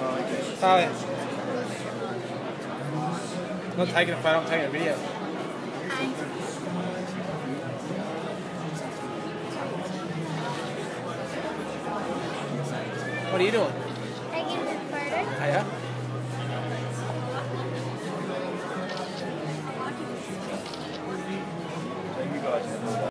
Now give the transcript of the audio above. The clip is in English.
Probably. I'm not taking a photo. I don't take a video. What are you doing? Taking the photo. Oh, yeah? Thank you guys.